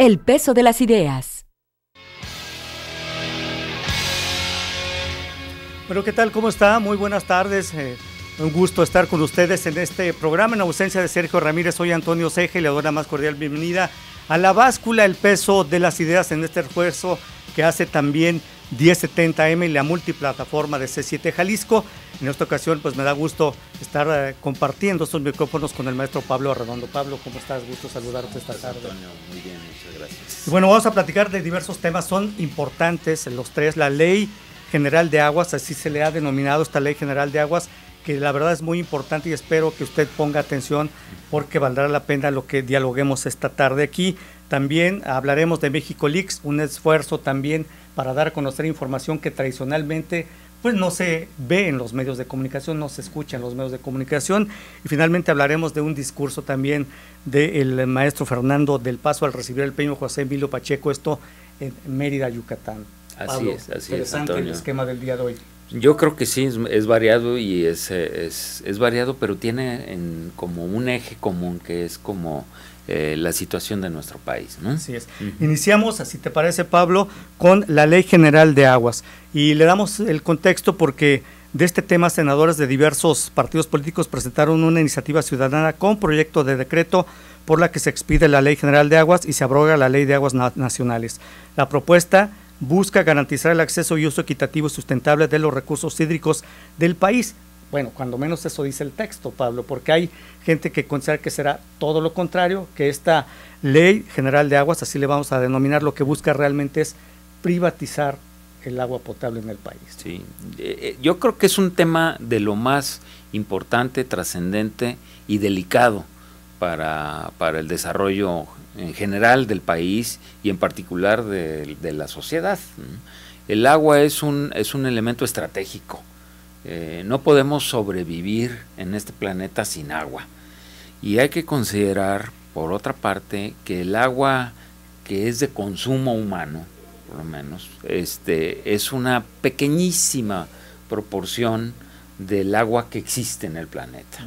El peso de las ideas. Bueno, ¿qué tal? ¿Cómo está? Muy buenas tardes. Eh, un gusto estar con ustedes en este programa. En ausencia de Sergio Ramírez, soy Antonio Ceja y le doy la más cordial bienvenida a La Báscula, el peso de las ideas en este esfuerzo que hace también 1070M y la multiplataforma de C7 Jalisco. En esta ocasión, pues me da gusto estar eh, compartiendo estos micrófonos con el maestro Pablo Arredondo. Pablo, ¿cómo estás? Gusto saludarte esta tarde. Antonio, muy bien, muchas gracias. bueno, vamos a platicar de diversos temas, son importantes los tres. La ley general de aguas, así se le ha denominado esta ley general de aguas, que la verdad es muy importante y espero que usted ponga atención porque valdrá la pena lo que dialoguemos esta tarde aquí. También hablaremos de México Leaks, un esfuerzo también para dar a conocer información que tradicionalmente pues no se ve en los medios de comunicación, no se escucha en los medios de comunicación. Y finalmente hablaremos de un discurso también del maestro Fernando del Paso al recibir el premio José Emilio Pacheco, esto en Mérida, Yucatán. Así es, así es. Antonio. el esquema del día de hoy. Yo creo que sí, es, variado y es, es, es, variado, pero tiene en, como un eje común que es como eh, la situación de nuestro país. ¿no? Así es. Iniciamos, así te parece Pablo, con la Ley General de Aguas y le damos el contexto porque de este tema senadores de diversos partidos políticos presentaron una iniciativa ciudadana con proyecto de decreto por la que se expide la Ley General de Aguas y se abroga la Ley de Aguas Nacionales. La propuesta busca garantizar el acceso y uso equitativo y sustentable de los recursos hídricos del país. Bueno, cuando menos eso dice el texto, Pablo, porque hay gente que considera que será todo lo contrario, que esta ley general de aguas, así le vamos a denominar, lo que busca realmente es privatizar el agua potable en el país. Sí, eh, eh, yo creo que es un tema de lo más importante, trascendente y delicado para, para el desarrollo en general del país y en particular de, la sociedad. El agua es un, es un elemento estratégico. Eh, no podemos sobrevivir en este planeta sin agua. Y hay que considerar, por otra parte, que el agua que es de consumo humano, por lo menos, este, es una pequeñísima proporción del agua que existe en el planeta.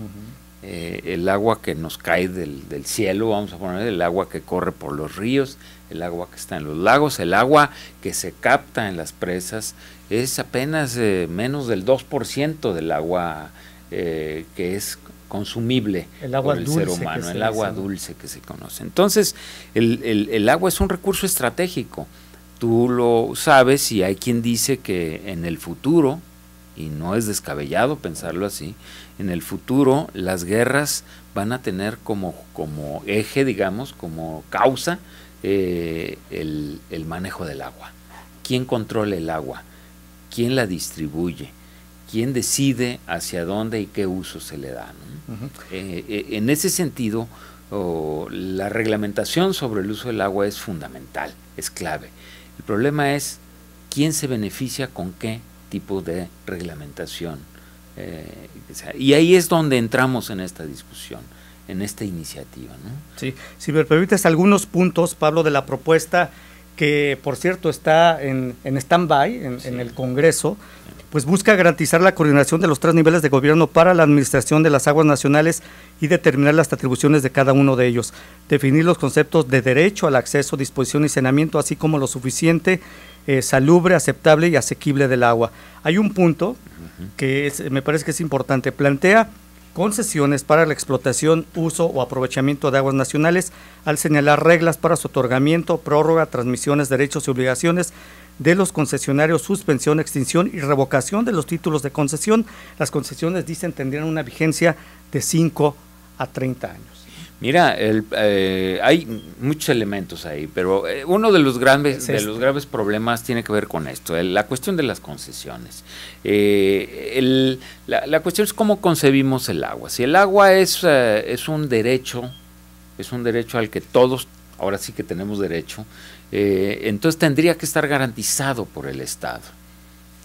Eh, el agua que nos cae del, cielo, vamos a poner el agua que corre por los ríos, el agua que está en los lagos, el agua que se capta en las presas, es apenas eh, menos del 2% del agua eh, que es consumible el agua por el ser humano, el agua dulce que se conoce. Entonces, el, el agua es un recurso estratégico. Tú lo sabes y hay quien dice que en el futuro, y no es descabellado pensarlo así, en el futuro las guerras van a tener como, como eje, digamos, como causa, eh, el, manejo del agua. ¿Quién controla el agua? ¿Quién la distribuye? ¿Quién decide hacia dónde y qué uso se le da? Eh, eh, en ese sentido, la reglamentación sobre el uso del agua es fundamental, es clave. El problema es quién se beneficia con qué tipo de reglamentación. Eh, y ahí es donde entramos en esta discusión, en esta iniciativa. ¿no? Sí, si me permites algunos puntos, Pablo, de la propuesta que, por cierto, está en, en stand-by en, en, el Congreso, pues busca garantizar la coordinación de los tres niveles de gobierno para la administración de las aguas nacionales y determinar las atribuciones de cada uno de ellos, definir los conceptos de derecho al acceso, disposición y saneamiento, así como lo suficiente eh, salubre, aceptable y asequible del agua. Hay un punto que me parece que es importante. Plantea concesiones para la explotación, uso o aprovechamiento de aguas nacionales al señalar reglas para su otorgamiento, prórroga, transmisiones, derechos y obligaciones de los concesionarios, suspensión, extinción y revocación de los títulos de concesión. Las concesiones, dicen, tendrían una vigencia de 5 a 30 años. Mira, el, eh, hay muchos elementos ahí, pero eh, uno de los grandes de los graves problemas tiene que ver con esto, la cuestión de las concesiones. Eh, la, cuestión es cómo concebimos el agua. Si el agua es, es un derecho, es un derecho al que todos, ahora sí que tenemos derecho, entonces tendría que estar garantizado por el Estado.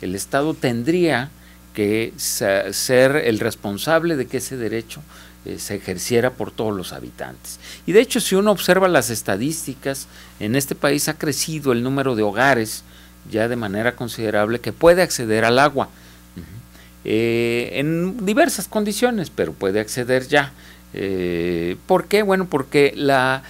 El Estado tendría que ser el responsable de que ese derecho eh, se ejerciera por todos los habitantes. Y de hecho, si uno observa las estadísticas, en este país ha crecido el número de hogares ya de manera considerable que puede acceder al agua. Eh, en diversas condiciones, pero puede acceder ya. Eh, ¿Por qué? Bueno, porque la,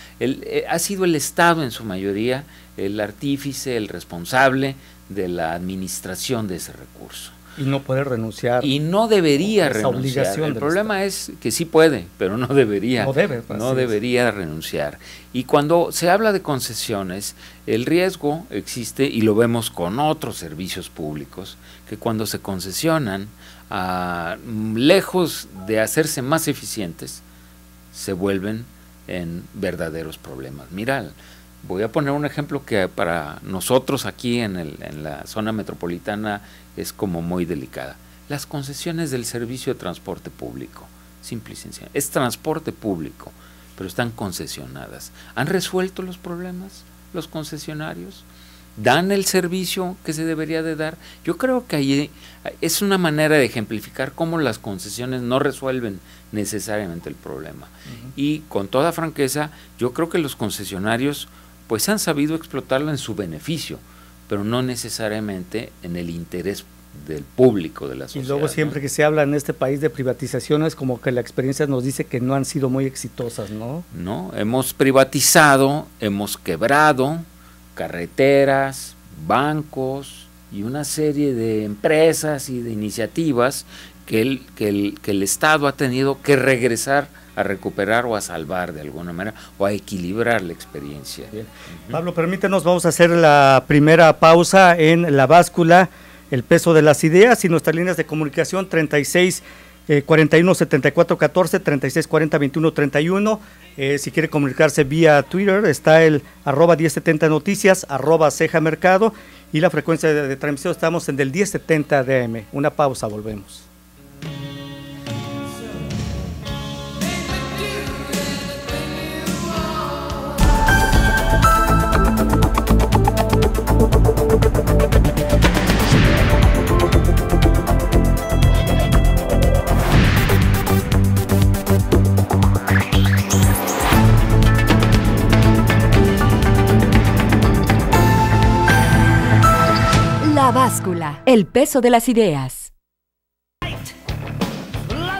ha sido el Estado en su mayoría el artífice, el responsable de la administración de ese recurso. Y no puede renunciar. Y no debería renunciar. el problema es que sí puede, pero no debería. No debe. No debería renunciar. Y cuando se habla de concesiones, el riesgo existe, y lo vemos con otros servicios públicos, que cuando se concesionan, a, lejos de hacerse más eficientes, se vuelven en verdaderos problemas. Mira, voy a poner un ejemplo que para nosotros aquí en, el, en la zona metropolitana es como muy delicada. Las concesiones del servicio de transporte público, simple y sencillo. Es transporte público, pero están concesionadas. ¿Han resuelto los problemas los concesionarios? ¿Dan el servicio que se debería de dar? Yo creo que ahí es una manera de ejemplificar cómo las concesiones no resuelven necesariamente el problema. Y con toda franqueza, yo creo que los concesionarios pues han sabido explotarlo en su beneficio pero no necesariamente en el interés del público de la sociedad. Y luego siempre que se habla en este país de privatizaciones, como que la experiencia nos dice que no han sido muy exitosas, ¿no? No, hemos privatizado, hemos quebrado carreteras, bancos y una serie de empresas y de iniciativas que el, que el, que el Estado ha tenido que regresar a recuperar o a salvar de alguna manera o a equilibrar la experiencia. Pablo, permítenos, vamos a hacer la primera pausa en la báscula, el peso de las ideas y nuestras líneas de comunicación 36 41 74 14 36 40 21 31 si quiere comunicarse vía Twitter está el arroba 1070 noticias arroba ceja mercado y la frecuencia de, de transmisión estamos en el 1070 DM una pausa volvemos el peso de las ideas.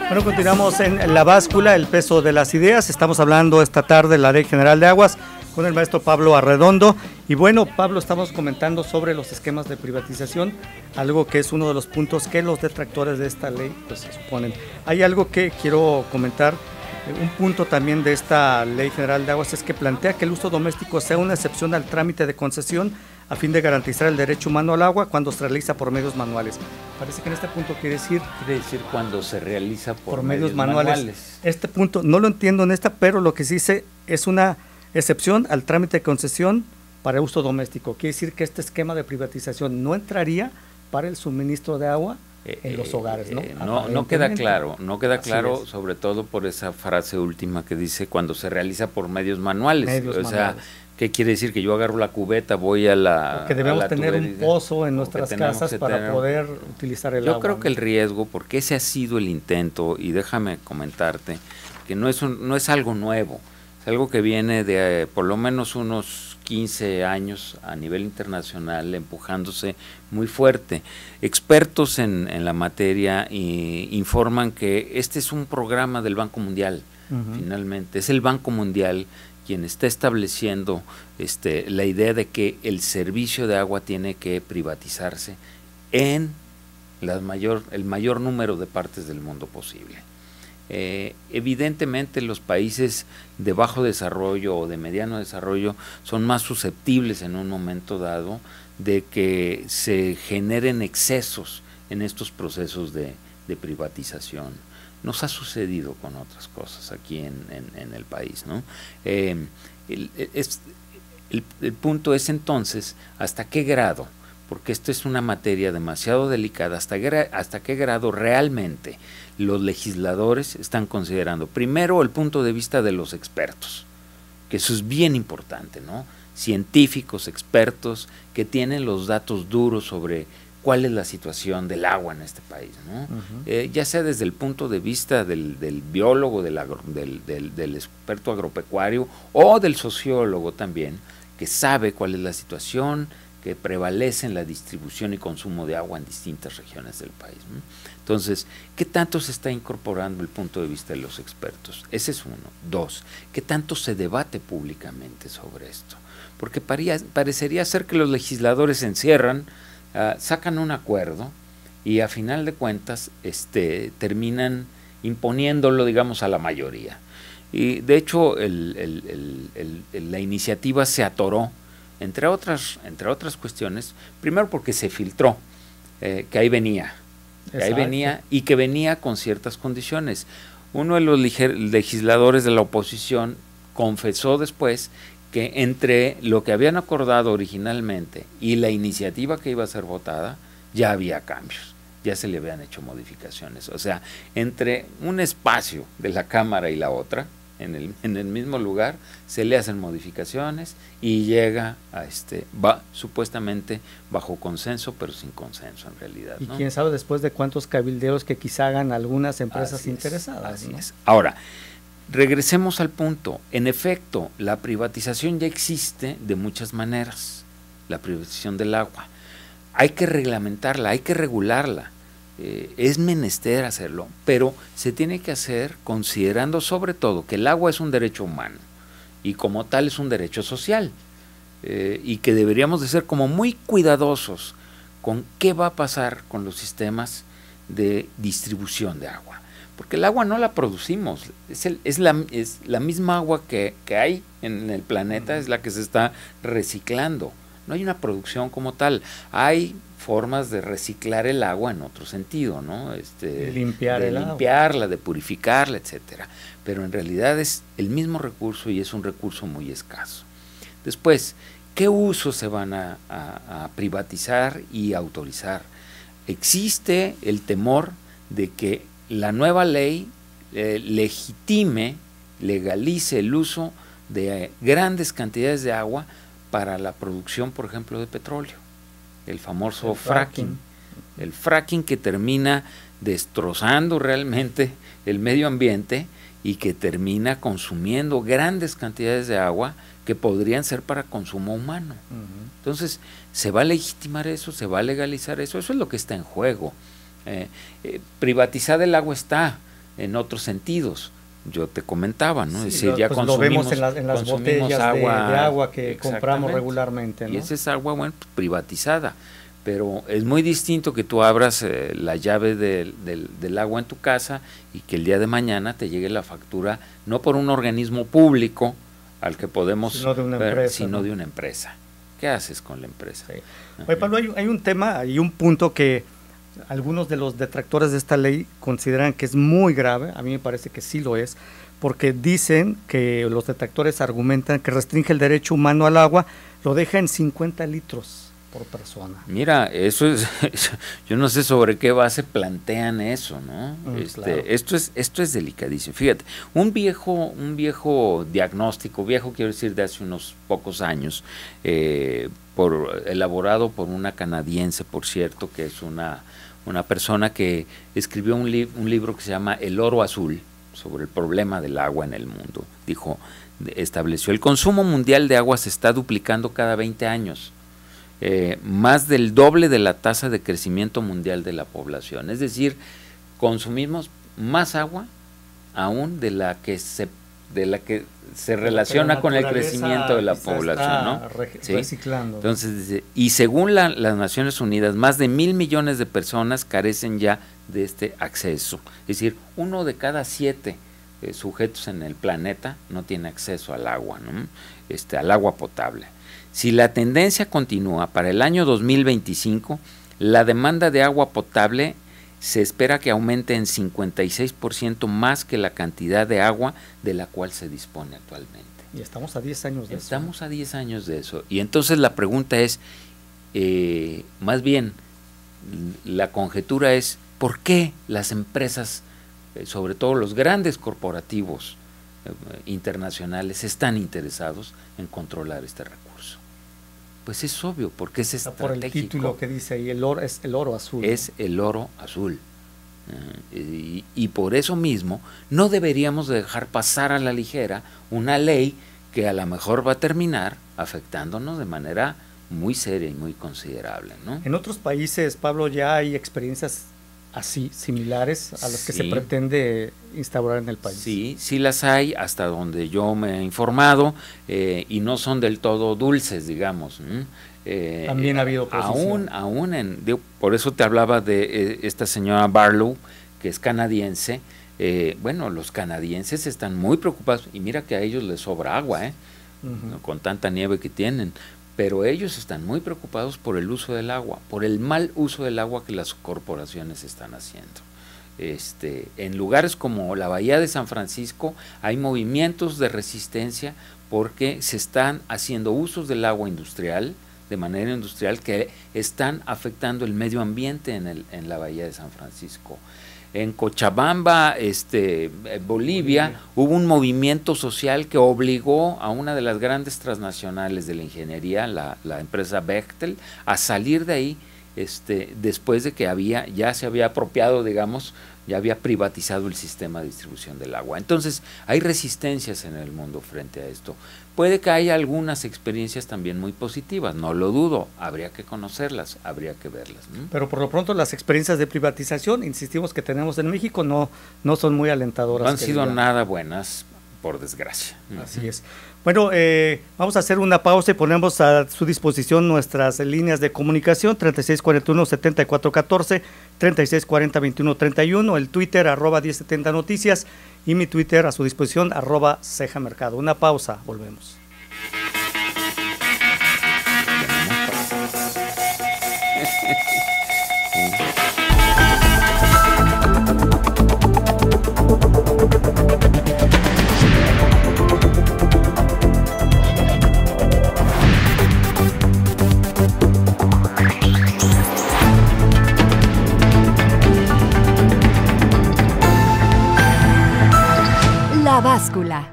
Bueno, continuamos en la báscula, el peso de las ideas. Estamos hablando esta tarde de la Ley General de Aguas con el maestro Pablo Arredondo. Y bueno, Pablo, estamos comentando sobre los esquemas de privatización, algo que es uno de los puntos que los detractores de esta ley pues, suponen. Hay algo que quiero comentar. Un punto también de esta Ley General de Aguas es que plantea que el uso doméstico sea una excepción al trámite de concesión a fin de garantizar el derecho humano al agua cuando se realiza por medios manuales. Parece que en este punto quiere decir... Quiere decir cuando se realiza por, medios, manuales. Este punto no lo entiendo en esta, pero lo que sí dice es una excepción al trámite de concesión para uso doméstico. Quiere decir que este esquema de privatización no entraría para el suministro de agua en los hogares, ¿no? Eh, no, no queda claro, no queda claro, sobre todo por esa frase última que dice cuando se realiza por medios manuales. o sea, ¿qué quiere decir? Que yo agarro la cubeta, voy a la. Que debemos tener un pozo en nuestras casas para poder utilizar el agua. Yo creo que el riesgo, porque ese ha sido el intento, y déjame comentarte, que no es, un, no es algo nuevo es algo que viene de eh, por lo menos unos 15 años a nivel internacional empujándose muy fuerte. Expertos en, la materia informan que este es un programa del Banco Mundial, finalmente. Es el Banco Mundial quien está estableciendo este, la idea de que el servicio de agua tiene que privatizarse en mayor, el mayor número de partes del mundo posible. Eh, evidentemente los países de bajo desarrollo o de mediano desarrollo son más susceptibles en un momento dado de que se generen excesos en estos procesos de, privatización. Nos ha sucedido con otras cosas aquí en, el país. ¿no? Eh, el punto es entonces hasta qué grado porque esto es una materia demasiado delicada, hasta, hasta qué grado realmente los legisladores están considerando, primero, el punto de vista de los expertos, que eso es bien importante, ¿no? Científicos, expertos, que tienen los datos duros sobre cuál es la situación del agua en este país, ¿no? Eh, ya sea desde el punto de vista del, biólogo, del, del, experto agropecuario o del sociólogo también, que sabe cuál es la situación, que prevalece en la distribución y consumo de agua en distintas regiones del país. Entonces, ¿qué tanto se está incorporando el punto de vista de los expertos? Ese es uno. Dos, ¿qué tanto se debate públicamente sobre esto? Porque parecería ser que los legisladores se encierran, ah, sacan un acuerdo y a final de cuentas este, terminan imponiéndolo, digamos, a la mayoría. Y de hecho, la iniciativa se atoró entre otras, entre otras cuestiones, primero porque se filtró, eh, que ahí venía, que ahí venía y que venía con ciertas condiciones. Uno de los legisladores de la oposición confesó después que entre lo que habían acordado originalmente y la iniciativa que iba a ser votada, ya había cambios, ya se le habían hecho modificaciones. O sea, entre un espacio de la Cámara y la otra, en el, en el mismo lugar, se le hacen modificaciones y llega a este, va supuestamente bajo consenso, pero sin consenso en realidad. Y quién sabe después de cuántos cabildeos que quizá hagan algunas empresas interesadas. así es. Ahora, regresemos al punto. En efecto, la privatización ya existe de muchas maneras, la privatización del agua. Hay que reglamentarla, hay que regularla eh, es menester hacerlo, pero se tiene que hacer considerando sobre todo que el agua es un derecho humano y como tal es un derecho social eh, y que deberíamos de ser como muy cuidadosos con qué va a pasar con los sistemas de distribución de agua. Porque el agua no la producimos, es, es, la, es la, misma agua que, que, hay en el planeta, es la que se está reciclando. No hay una producción como tal. Hay formas de reciclar el agua en otro sentido, ¿no? Este, de limpiar de limpiarla, de purificarla, etcétera. Pero en realidad es el mismo recurso y es un recurso muy escaso. Después, ¿qué usos se van a, privatizar y autorizar? Existe el temor de que la nueva ley eh, legitime, legalice el uso de grandes cantidades de agua para la producción, por ejemplo, de petróleo el famoso fracking. El fracking que termina destrozando realmente el medio ambiente y que termina consumiendo grandes cantidades de agua que podrían ser para consumo humano. Entonces, ¿se va a legitimar eso? ¿Se va a legalizar eso? Eso es lo que está en juego. Eh, eh, privatizar el agua está en otros sentidos. Yo te comentaba, ¿no? es decir, ya pues lo vemos en, las botellas de, agua que compramos regularmente. ¿no? Y esa es agua bueno, privatizada pero es muy distinto que tú abras eh, la llave del, del, agua en tu casa y que el día de mañana te llegue la factura no por un organismo público al que podemos sino de una ver, empresa, sino de una empresa. ¿Qué haces con la empresa? Oye, Pablo, hay, hay, un tema y un punto que algunos de los detractores de esta ley consideran que es muy grave, a mí me parece que sí lo es, porque dicen que los detractores argumentan que restringe el derecho humano al agua, lo deja en 50 litros por persona. Mira, eso es, yo no sé sobre qué base plantean eso, ¿no? Mm, este, Esto es, esto es delicadísimo. Fíjate, un viejo, un viejo diagnóstico, viejo quiero decir de hace unos pocos años, eh, por, elaborado por una canadiense, por cierto, que es una, una persona que escribió un, un libro que se llama El oro azul sobre el problema del agua en el mundo. Dijo, estableció el consumo mundial de agua se está duplicando cada 20 años eh, más del doble de la tasa de crecimiento mundial de la población. Es decir, consumimos más agua aún de la que se de la que se relaciona con el crecimiento de la población, ¿no? reciclando. Entonces, y según las Naciones Unidas, más de mil millones de personas carecen ya de este acceso. Es decir, uno de cada siete eh, sujetos en el planeta no tiene acceso al agua, ¿no? Este, al agua potable. Si la tendencia continúa para el año 2025, la demanda de agua potable se espera que aumente en 56% más que la cantidad de agua de la cual se dispone actualmente. Y estamos a 10 años de eso. Estamos a 10 años de eso. Y entonces la pregunta es, eh, más bien, la conjetura es, ¿por qué las empresas, eh, sobre todo los grandes corporativos eh, internacionales, están interesados en controlar este recurso? Pues es obvio, porque es estratégico. Por el título que dice ahí, el oro, es el oro azul. Es el oro azul. Eh, y, por eso mismo no deberíamos dejar pasar a la ligera una ley que a lo mejor va a terminar afectándonos de manera muy seria y muy considerable. ¿no? En otros países, Pablo, ya hay experiencias así, similares a las que se pretende instaurar en el país. Sí, sí las hay, hasta donde yo me he informado, eh, y no son del todo dulces, digamos. Eh, También ha habido Aún, aún en, por eso te hablaba de eh, esta señora Barlow, que es canadiense. bueno, los canadienses están muy preocupados, y mira que a ellos les sobra agua, ¿eh? con tanta nieve que tienen, pero ellos están muy preocupados por el uso del agua, por el mal uso del agua que las corporaciones están haciendo. Este, en lugares como la Bahía de San Francisco hay movimientos de resistencia porque se están haciendo usos del agua industrial, de manera industrial, que están afectando el medio ambiente en, el, en la Bahía de San Francisco. En Cochabamba, este, eh, Bolivia, hubo un movimiento social que obligó a una de las grandes transnacionales de la ingeniería, la, la empresa Bechtel, a salir de ahí este, después de que había, ya se había apropiado, digamos, ya había privatizado el sistema de distribución del agua. Entonces, hay resistencias en el mundo frente a esto. Puede que haya algunas experiencias también muy positivas, no lo dudo, habría que conocerlas, habría que verlas. Pero por lo pronto las experiencias de privatización, insistimos que tenemos en México, no, no son muy alentadoras. No han sido nada buenas, por desgracia. Así es. Bueno, eh, vamos a hacer una pausa y ponemos a su disposición nuestras líneas de comunicación 3641-7414, 3640-2131, el Twitter arroba 1070 Noticias y mi Twitter a su disposición arroba ceja mercado. Una pausa, volvemos.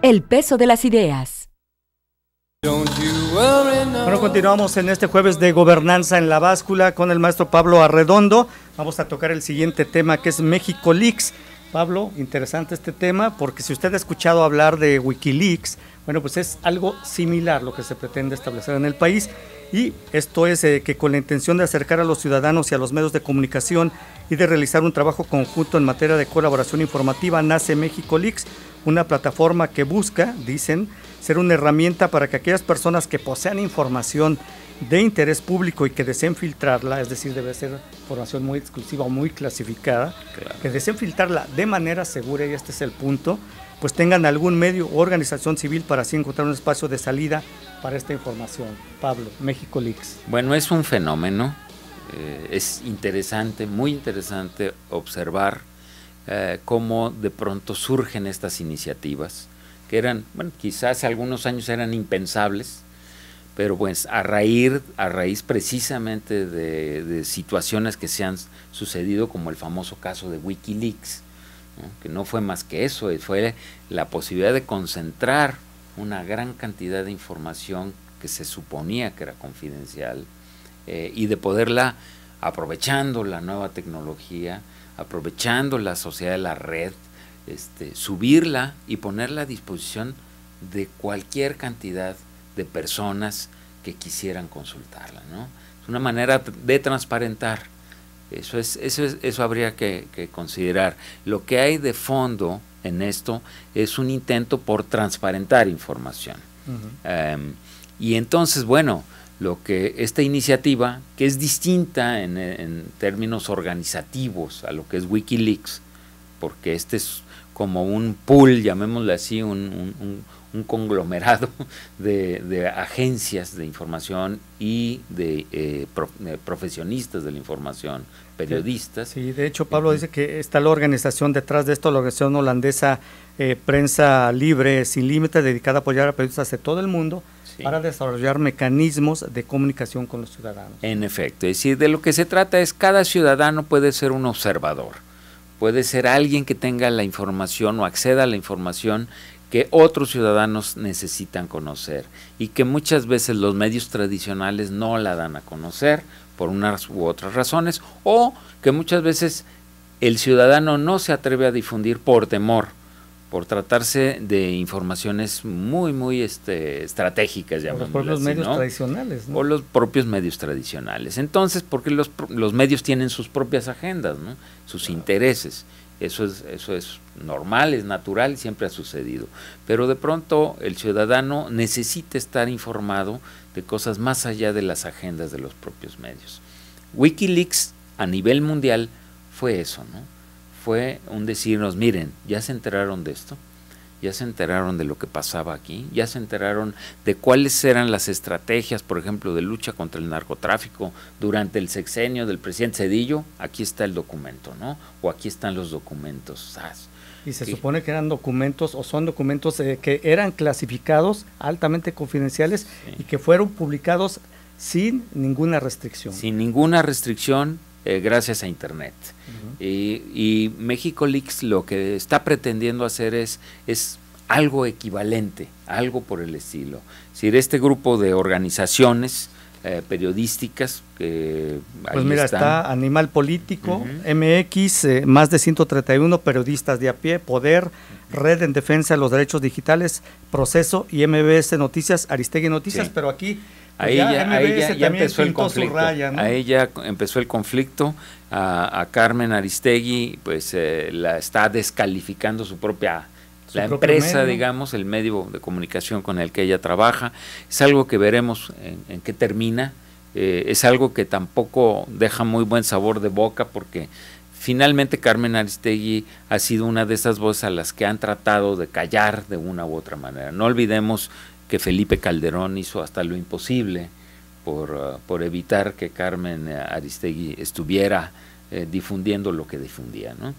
El peso de las ideas. Bueno, continuamos en este jueves de gobernanza en la báscula con el maestro Pablo Arredondo. Vamos a tocar el siguiente tema que es México Leaks. Pablo, interesante este tema porque si usted ha escuchado hablar de Wikileaks, bueno, pues es algo similar lo que se pretende establecer en el país y esto es eh, que con la intención de acercar a los ciudadanos y a los medios de comunicación y de realizar un trabajo conjunto en materia de colaboración informativa nace México Leaks, una plataforma que busca, dicen, ser una herramienta para que aquellas personas que posean información de interés público y que deseen filtrarla, es decir, debe ser información muy exclusiva o muy clasificada, que deseen filtrarla de manera segura, y este es el punto, pues tengan algún medio o organización civil para así encontrar un espacio de salida para esta información. Pablo, México Leaks. Bueno, es un fenómeno, eh, es interesante, muy interesante observar eh, cómo de pronto surgen estas iniciativas, que eran, bueno, quizás algunos años eran impensables, pero pues a raíz, a raíz precisamente de, situaciones que se han sucedido, como el famoso caso de Wikileaks, que no fue más que eso, fue la posibilidad de concentrar una gran cantidad de información que se suponía que era confidencial eh, y de poderla, aprovechando la nueva tecnología, aprovechando la sociedad de la red, este, subirla y ponerla a disposición de cualquier cantidad de personas que quisieran consultarla. ¿no? Es una manera de transparentar. Eso, es, eso, es, eso habría que, considerar. Lo que hay de fondo en esto es un intento por transparentar información. Em, y entonces, bueno, lo que esta iniciativa, que es distinta en, términos organizativos a lo que es Wikileaks, porque este es como un pool, llamémosle así, un, conglomerado de, agencias de información y de, eh, profesionistas de la información, periodistas. Sí, de hecho Pablo dice que está la organización detrás de esto, la organización holandesa eh, Prensa Libre Sin Límites, dedicada a apoyar a periodistas de todo el mundo para desarrollar mecanismos de comunicación con los ciudadanos. En efecto, es decir, de lo que se trata es cada ciudadano puede ser un observador, puede ser alguien que tenga la información o acceda a la información que otros ciudadanos necesitan conocer y que muchas veces los medios tradicionales no la dan a conocer por unas u otras razones o que muchas veces el ciudadano no se atreve a difundir por temor por tratarse de informaciones muy, muy este, estratégicas. Por los propios medios tradicionales. ¿no? los propios medios tradicionales. Entonces, porque los, los medios tienen sus propias agendas, ¿no? sus intereses. Eso es, eso es normal, es natural, siempre ha sucedido. Pero de pronto el ciudadano necesita estar informado de cosas más allá de las agendas de los propios medios. Wikileaks a nivel mundial fue eso, ¿no? Fue un decirnos, miren, ya se enteraron de esto, ya se enteraron de lo que pasaba aquí, ya se enteraron de cuáles eran las estrategias, por ejemplo, de lucha contra el narcotráfico durante el sexenio del presidente Cedillo, aquí está el documento, ¿no? O aquí están los documentos. Y se supone que eran documentos o son documentos eh, que eran clasificados altamente confidenciales y que fueron publicados sin ninguna restricción. Sin ninguna restricción, eh, gracias a Internet. Y, México Leaks lo que está pretendiendo hacer es, es algo equivalente, algo por el estilo. Es decir, este grupo de organizaciones eh, periodísticas que... Pues mira, está Animal Político, MX, eh, más de 131 periodistas de a pie, Poder, Red en Defensa de los Derechos Digitales, Proceso y MBS Noticias, Aristegui Noticias, pero aquí Ahí ya, empezó el conflicto. A ella empezó el conflicto. A, Carmen Aristegui, pues eh, la está descalificando su propia la empresa, digamos, el medio de comunicación con el que ella trabaja. Es algo que veremos en, qué termina. Eh, es algo que tampoco deja muy buen sabor de boca porque finalmente Carmen Aristegui ha sido una de esas voces a las que han tratado de callar de una u otra manera. No olvidemos que Felipe Calderón hizo hasta lo imposible por, uh, por evitar que Carmen Aristegui estuviera eh, difundiendo lo que difundía. ¿no?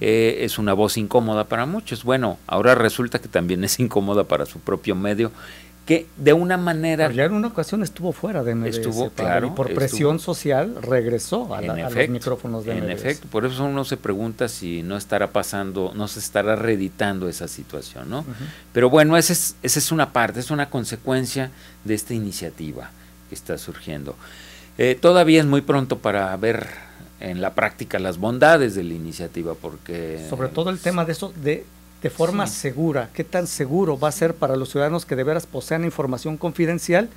Eh, es una voz incómoda para muchos. Bueno, ahora resulta que también es incómoda para su propio medio que de una manera... ya en una ocasión estuvo fuera de MBS, estuvo, claro, y por presión social regresó a, los micrófonos de En efecto, por eso uno se pregunta si no estará pasando, no se estará reeditando esa situación, ¿no? Pero bueno, esa es, esa es una parte, es una consecuencia de esta iniciativa que está surgiendo. Eh, todavía es muy pronto para ver en la práctica las bondades de la iniciativa, porque... Sobre todo el tema de eso, de de forma segura. ¿Qué tan seguro va a ser para los ciudadanos que de veras posean información confidencial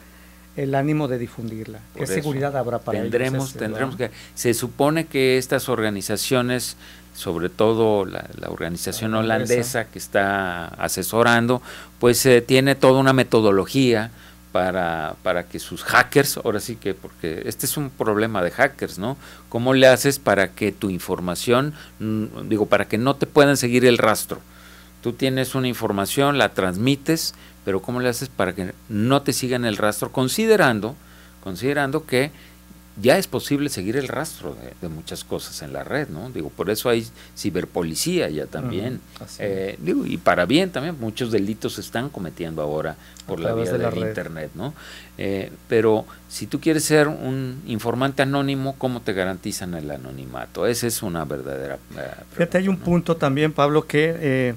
el ánimo de difundirla? ¿Qué seguridad habrá para tendremos, ellos? Tendremos que... Se supone que estas organizaciones, sobre todo la, organización holandesa que está asesorando, pues eh, tiene toda una metodología para, para que sus hackers, ahora sí que, porque este es un problema de hackers, ¿no? ¿Cómo le haces para que tu información, mm, digo, para que no te puedan seguir el rastro? Tú tienes una información, la transmites, pero ¿cómo le haces para que no te sigan el rastro? Considerando, considerando que ya es posible seguir el rastro de, muchas cosas en la red, ¿no? Digo, por eso hay ciberpolicía ya también. Eh, digo, y para bien también, muchos delitos se están cometiendo ahora por la vía de la internet, ¿no? Eh, pero si tú quieres ser un informante anónimo, ¿cómo te garantizan el anonimato? Esa es una verdadera... Eh, Fíjate, hay un punto también, Pablo, que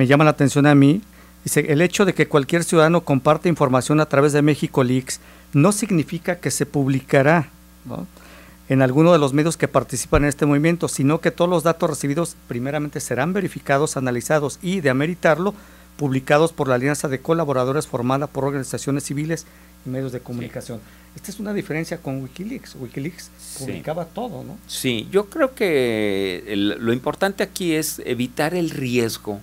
me llama la atención a mí. Dice, el hecho de que cualquier ciudadano comparte información a través de México Leaks no significa que se publicará en alguno de los medios que participan en este movimiento, sino que todos los datos recibidos primeramente serán verificados, analizados y, de ameritarlo, publicados por la alianza de colaboradores formada por organizaciones civiles y medios de comunicación. Esta es una diferencia con Wikileaks. Wikileaks publicaba todo, ¿no? Sí, yo creo que lo importante aquí es evitar el riesgo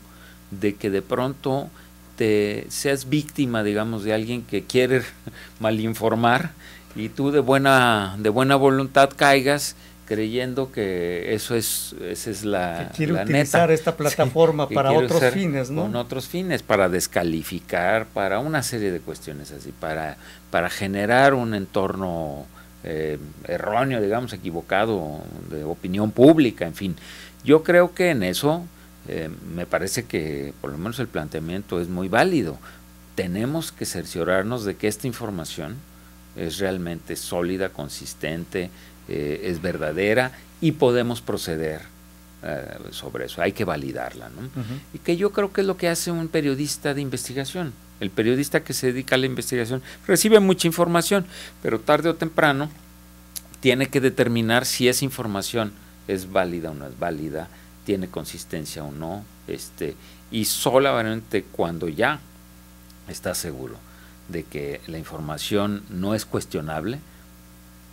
de que de pronto te seas víctima, digamos, de alguien que quiere malinformar y tú de buena, de buena voluntad caigas creyendo que eso es, esa es la, que quiere utilizar esta plataforma para otros fines, ¿no? Con otros fines, para descalificar, para una serie de cuestiones así, para, para generar un entorno eh, erróneo, digamos, equivocado, de opinión pública, en fin. Yo creo que en eso eh, me parece que por lo menos el planteamiento es muy válido. Tenemos que cerciorarnos de que esta información es realmente sólida, consistente, eh, es verdadera y podemos proceder eh, sobre eso. Hay que validarla. ¿no? Y que yo creo que es lo que hace un periodista de investigación. El periodista que se dedica a la investigación recibe mucha información, pero tarde o temprano tiene que determinar si esa información es válida o no es válida, tiene consistencia o no, Este, y solamente cuando ya está seguro de que la información no es cuestionable,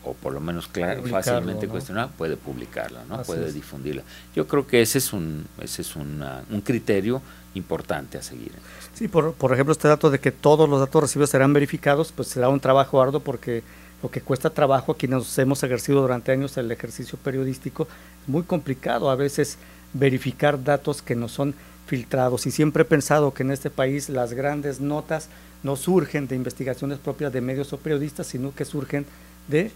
o por lo menos claro, fácilmente cuestionable, puede publicarla, ¿no? puede difundirla. Yo creo que ese es un, ese es un criterio importante a seguir. Sí, por, por ejemplo, este dato de que todos los datos recibidos serán verificados, pues será un trabajo arduo porque lo que cuesta trabajo a quienes hemos ejercido durante años el ejercicio periodístico es muy complicado a veces verificar datos que no son filtrados y siempre he pensado que en este país las grandes notas no surgen de investigaciones propias de medios o periodistas, sino que surgen de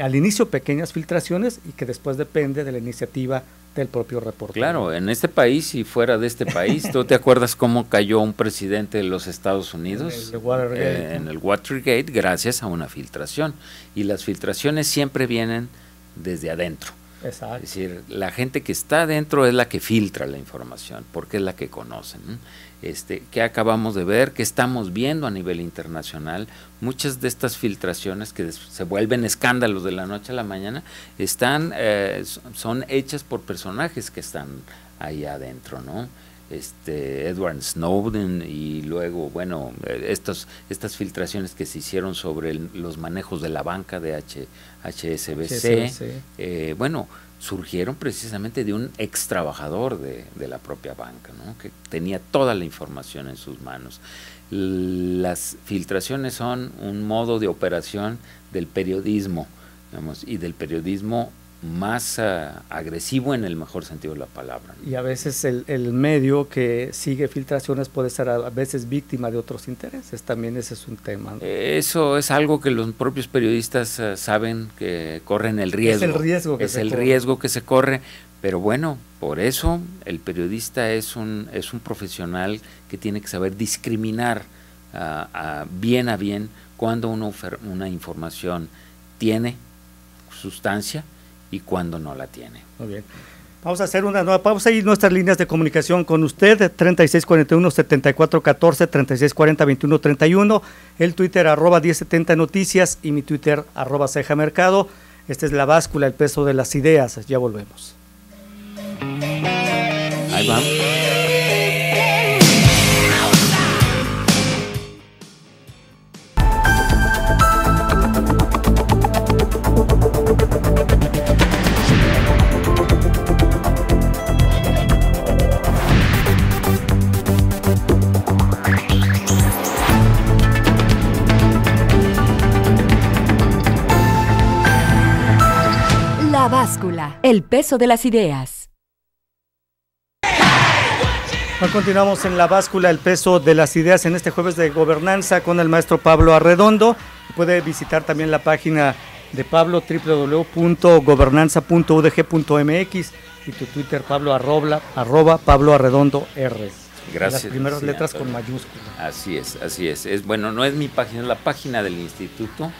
al inicio pequeñas filtraciones y que después depende de la iniciativa del propio reportero. Claro, en este país y fuera de este país, ¿tú te acuerdas cómo cayó un presidente de los Estados Unidos? En el, Watergate, eh, en el Watergate, gracias a una filtración. Y las filtraciones siempre vienen desde adentro. Exacto. Es decir, la gente que está adentro es la que filtra la información, porque es la que conocen este, que acabamos de ver, que estamos viendo a nivel internacional. Muchas de estas filtraciones que se vuelven escándalos de la noche a la mañana están, eh, son hechas por personajes que están ahí adentro, ¿no? Este, Edward Snowden y luego, bueno, eh, estos, estas filtraciones que se hicieron sobre los manejos de la banca de H, HSBC, eh, bueno, surgieron precisamente de un ex trabajador de, la propia banca, ¿no? que tenía toda la información en sus manos. Las filtraciones son un modo de operación del periodismo, y del periodismo más ah, agresivo en el mejor sentido de la palabra. Y a veces el, el, medio que sigue filtraciones puede ser a, veces víctima de otros intereses, también ese es un tema. Eso es algo que los propios periodistas ah, saben que corren el riesgo. Es el riesgo que, es se, el corre. Riesgo que se corre, pero bueno, por eso el periodista es un, es un profesional que tiene que saber discriminar uh, bien a bien cuando una, una información tiene sustancia y cuando no la tiene. Muy bien. Vamos a hacer una nueva pausa y nuestras líneas de comunicación con usted, 3641-7414, 3640-2131, el Twitter arroba 1070 Noticias y mi Twitter arroba Ceja Mercado. Esta es la báscula, el peso de las ideas. Ya volvemos. Ahí vamos. Báscula, el peso de las ideas. continuamos en la báscula, el peso de las ideas en este jueves de gobernanza con el maestro Pablo Arredondo. Puede visitar también la página de Pablo www.gobernanza.udg.mx y tu Twitter Pablo arroba, arroba Pablo Arredondo R. Gracias. Las primeras letras con mayúsculas. Así es, así es. Es bueno, no es mi página, es la página del instituto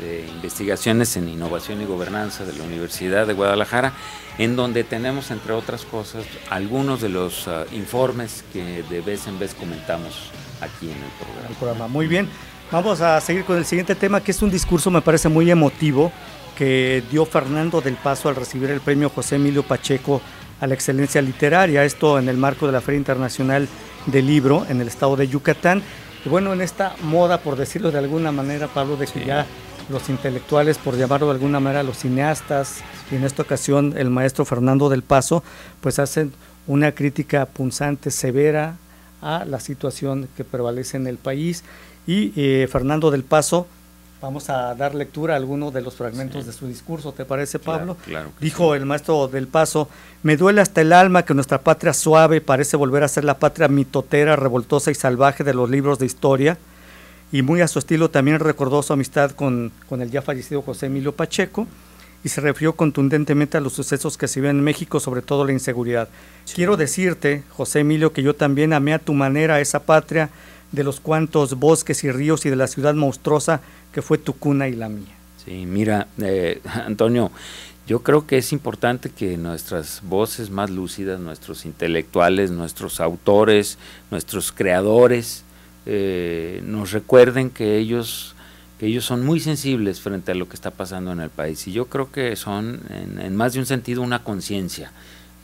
de Investigaciones en Innovación y Gobernanza de la Universidad de Guadalajara, en donde tenemos, entre otras cosas, algunos de los ah, informes que de vez en vez comentamos aquí en el programa. Muy bien, vamos a seguir con el siguiente tema, que es un discurso, me parece muy emotivo, que dio Fernando del Paso al recibir el premio José Emilio Pacheco a la excelencia literaria, esto en el marco de la Feria Internacional del Libro en el estado de Yucatán. Y bueno, en esta moda, por decirlo de alguna manera, Pablo, de que ya los intelectuales, por llamarlo de alguna manera, los cineastas, y en esta ocasión el maestro Fernando del Paso, pues hacen una crítica punzante, severa a la situación que prevalece en el país. Y eh, Fernando del Paso, vamos a dar lectura a algunos de los fragmentos de su discurso, ¿te parece, Pablo? Dijo el maestro del Paso, me duele hasta el alma que nuestra patria suave parece volver a ser la patria mitotera, revoltosa y salvaje de los libros de historia y muy a su estilo también recordó su amistad con, el ya fallecido José Emilio Pacheco y se refirió contundentemente a los sucesos que se viven en México, sobre todo la inseguridad. Quiero decirte, José Emilio, que yo también amé a tu manera esa patria de los cuantos bosques y ríos y de la ciudad monstruosa que fue tu cuna y la mía. Sí, mira, eh, Antonio, yo creo que es importante que nuestras voces más lúcidas, nuestros intelectuales, nuestros autores, nuestros creadores, eh, nos recuerden que ellos, que ellos son muy sensibles frente a lo que está pasando en el país. Y yo creo que son, en, más de un sentido, una conciencia.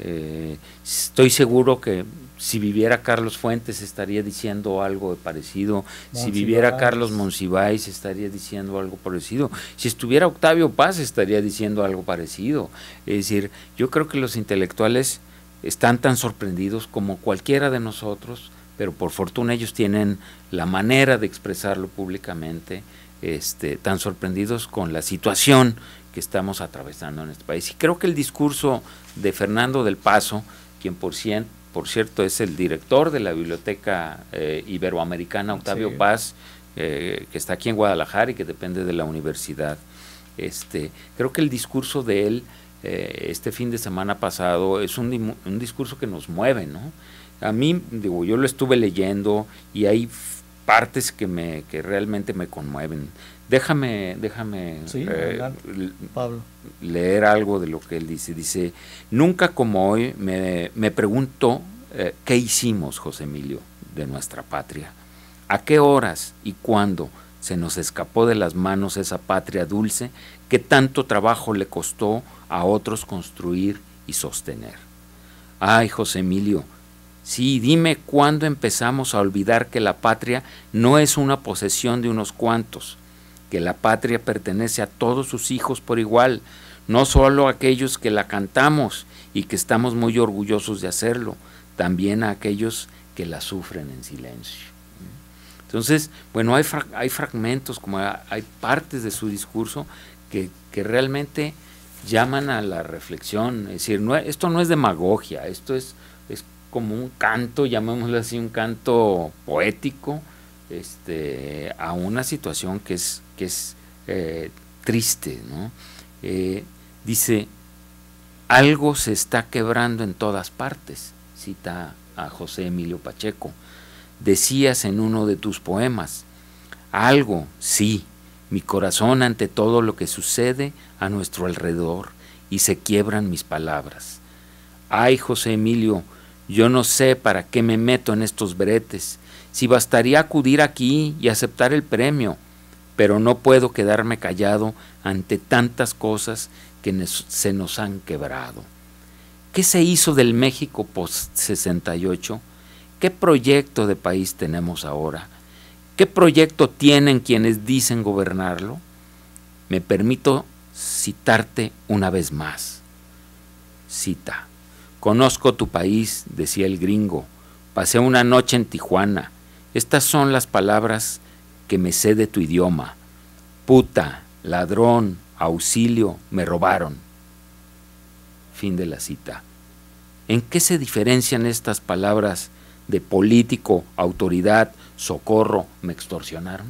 Eh, estoy seguro que si viviera Carlos Fuentes estaría diciendo algo parecido, si viviera Carlos Monsiváis estaría diciendo algo parecido, si estuviera Octavio Paz estaría diciendo algo parecido. Es decir, yo creo que los intelectuales están tan sorprendidos como cualquiera de nosotros, pero por fortuna ellos tienen la manera de expresarlo públicamente, este, tan sorprendidos con la situación que estamos atravesando en este país. Y creo que el discurso de Fernando del Paso, quien por, por cierto es el director de la Biblioteca eh, Iberoamericana, Octavio Paz, eh, que está aquí en Guadalajara y que depende de la universidad. Este, creo que el discurso de él eh, este fin de semana pasado es un, un, discurso que nos mueve, ¿no? A mí, digo, yo lo estuve leyendo y hay partes que me que realmente me conmueven. Déjame, déjame eh, Pablo. leer algo de lo que él dice. Dice, nunca como hoy me, me pregunto eh, qué hicimos, José Emilio, de nuestra patria. ¿A qué horas y cuándo se nos escapó de las manos esa patria dulce que tanto trabajo le costó a otros construir y sostener? Ay, José Emilio, Sí, dime cuándo empezamos a olvidar que la patria no es una posesión de unos cuantos, que la patria pertenece a todos sus hijos por igual, no solo a aquellos que la cantamos y que estamos muy orgullosos de hacerlo, también a aquellos que la sufren en silencio. Entonces, bueno, hay, hay fragmentos, como hay partes de su discurso que, que realmente llaman a la reflexión. Es decir, no, esto no es demagogia, esto es, es como un canto, llamémoslo así, un canto poético, este, a una situación que es, que es eh, triste. ¿no? Eh, dice, algo se está quebrando en todas partes, cita a José Emilio Pacheco. Decías en uno de tus poemas, algo, sí, mi corazón ante todo lo que sucede a nuestro alrededor y se quiebran mis palabras. Ay, José Emilio, yo no sé para qué me meto en estos bretes, si bastaría acudir aquí y aceptar el premio, pero no puedo quedarme callado ante tantas cosas que se nos han quebrado. ¿Qué se hizo del México post-68? ¿Qué proyecto de país tenemos ahora? ¿Qué proyecto tienen quienes dicen gobernarlo? Me permito citarte una vez más. Cita. Conozco tu país, decía el gringo. Pasé una noche en Tijuana. Estas son las palabras que me sé de tu idioma. Puta, ladrón, auxilio, me robaron. Fin de la cita. ¿En qué se diferencian estas palabras de político, autoridad, socorro, me extorsionaron?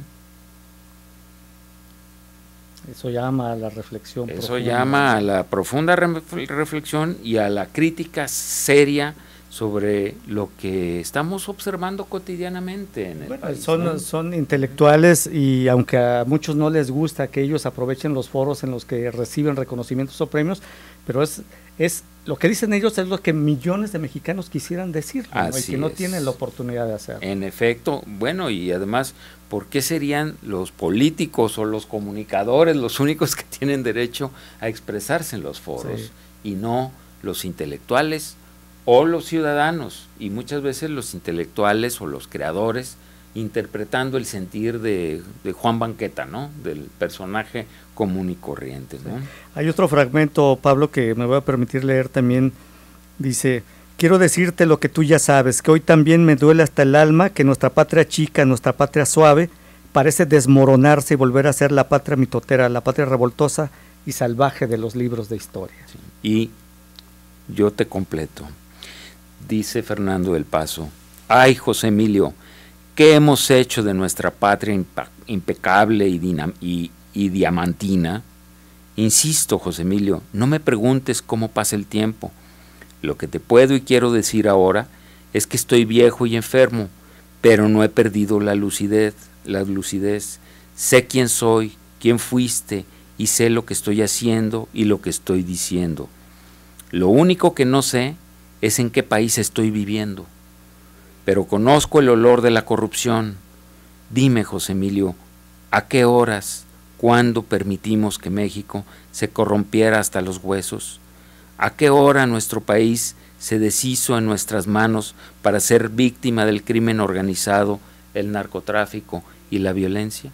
Eso llama a la reflexión. Eso llama a la profunda reflexión y a la crítica seria sobre lo que estamos observando cotidianamente en el país, son, son intelectuales y aunque a muchos no les gusta que ellos aprovechen los foros en los que reciben reconocimientos o premios, pero es, es lo que dicen ellos es lo que millones de mexicanos quisieran decir y que no tienen la oportunidad de hacer. En efecto, bueno, y además, ¿por qué serían los políticos o los comunicadores los únicos que tienen derecho a expresarse en los foros y no los intelectuales o los ciudadanos? Y muchas veces los intelectuales o los creadores interpretando el sentir de, Juan Banqueta, ¿no? Del personaje común y corriente. Hay otro fragmento, Pablo, que me voy a permitir leer también. Dice, quiero decirte lo que tú ya sabes, que hoy también me duele hasta el alma que nuestra patria chica, nuestra patria suave, parece desmoronarse y volver a ser la patria mitotera, la patria revoltosa y salvaje de los libros de historia. Y yo te completo. Dice Fernando del Paso, ay José Emilio, ¿Qué hemos hecho de nuestra patria impecable y, y diamantina? Insisto, José Emilio, no me preguntes cómo pasa el tiempo. Lo que te puedo y quiero decir ahora es que estoy viejo y enfermo, pero no he perdido la lucidez, la lucidez. Sé quién soy, quién fuiste y sé lo que estoy haciendo y lo que estoy diciendo. Lo único que no sé es en qué país estoy viviendo pero conozco el olor de la corrupción. Dime, José Emilio, ¿a qué horas, cuándo permitimos que México se corrompiera hasta los huesos? ¿A qué hora nuestro país se deshizo en nuestras manos para ser víctima del crimen organizado, el narcotráfico y la violencia?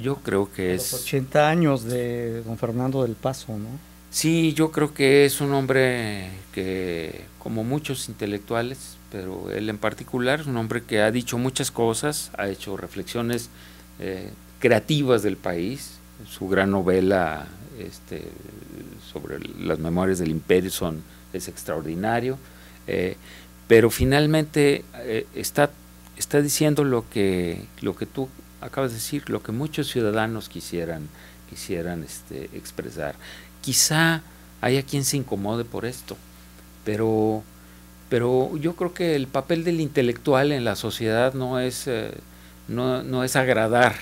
Yo creo que es... Los 80 años de don Fernando del Paso, ¿no? Sí, yo creo que es un hombre que, como muchos intelectuales, pero él en particular, es un hombre que ha dicho muchas cosas, ha hecho reflexiones eh, creativas del país. Su gran novela este, sobre las memorias del imperio son, es extraordinario, eh, pero finalmente eh, está, está diciendo lo que, lo que tú acabas de decir, lo que muchos ciudadanos quisieran, quisieran este, expresar. Quizá haya quien se incomode por esto, pero, pero yo creo que el papel del intelectual en la sociedad no es, eh, no, no, es agradar,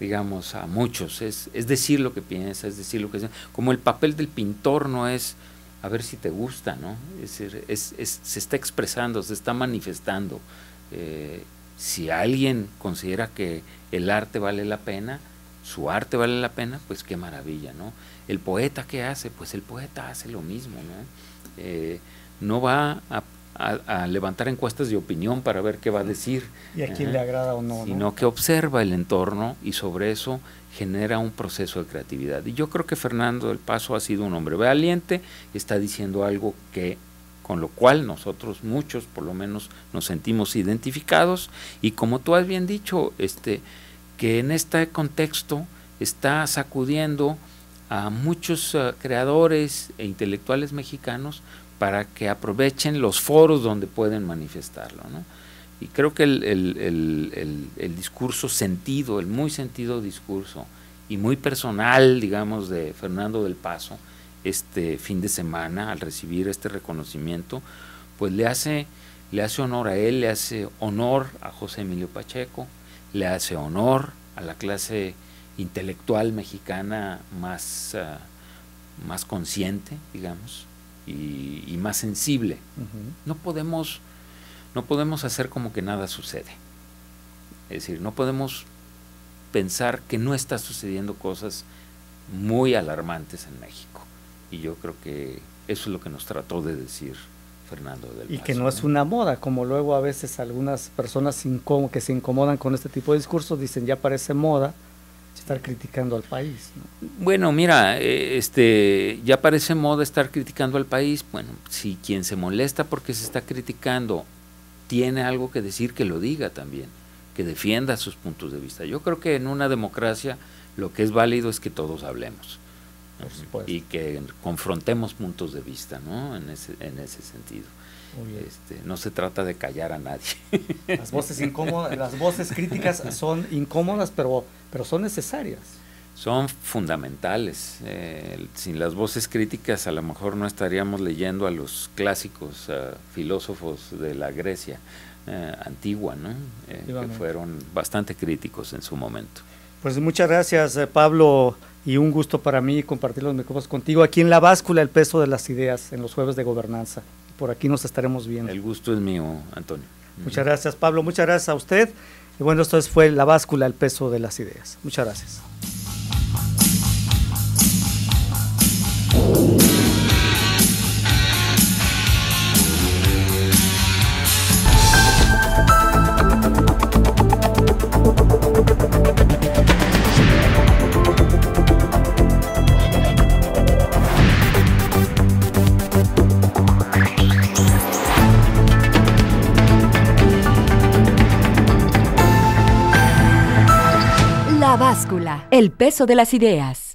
digamos, a muchos, es, es decir lo que piensa, es decir lo que... Como el papel del pintor no es a ver si te gusta, ¿no? Es decir, es, es, se está expresando, se está manifestando. Eh, si alguien considera que el arte vale la pena, su arte vale la pena, pues qué maravilla, ¿no? El poeta qué hace, pues el poeta hace lo mismo, ¿no? Eh, no va a, levantar encuestas de opinión para ver qué va a decir. Y a quién le agrada o no. Sino que observa el entorno y sobre eso genera un proceso de creatividad. Y yo creo que Fernando del Paso ha sido un hombre valiente, está diciendo algo que con lo cual nosotros muchos por lo menos nos sentimos identificados y como tú has bien dicho, este que en este contexto está sacudiendo a muchos uh, creadores e intelectuales mexicanos para que aprovechen los foros donde pueden manifestarlo. ¿no? Y creo que el, el, el, el, discurso sentido, el muy sentido discurso y muy personal, digamos, de Fernando del Paso, este fin de semana al recibir este reconocimiento, pues le hace, le hace honor a él, le hace honor a José Emilio Pacheco, le hace honor a la clase intelectual mexicana más, uh, más consciente, digamos, y, y más sensible. Uh -huh. No podemos no podemos hacer como que nada sucede. Es decir, no podemos pensar que no está sucediendo cosas muy alarmantes en México. Y yo creo que eso es lo que nos trató de decir Fernando del Y Paso, que no, es una moda, como luego a veces algunas personas que se incomodan con este tipo de discursos dicen ya parece moda estar criticando al país. ¿no? Bueno, mira, este, ya parece moda estar criticando al país. Bueno, si quien se molesta porque se está criticando tiene algo que decir, que lo diga también, que defienda sus puntos de vista. Yo creo que en una democracia lo que es válido es que todos hablemos y que confrontemos puntos de vista, ¿no? En ese, en ese sentido. Este, no se trata de callar a nadie. Las voces incómodas, las voces críticas son incómodas, pero, pero son necesarias. Son fundamentales. Eh, sin las voces críticas a lo mejor no estaríamos leyendo a los clásicos uh, filósofos de la Grecia uh, antigua, ¿no? Eh, que fueron bastante críticos en su momento. Pues muchas gracias, eh, Pablo, y un gusto para mí compartir los micrófonos contigo aquí en La Báscula, el peso de las ideas, en los jueves de gobernanza. Por aquí nos estaremos viendo. El gusto es mío, Antonio. Muchas gracias, Pablo. Muchas gracias a usted. Y bueno, esto fue La Báscula, el peso de las ideas. Muchas gracias. El peso de las ideas.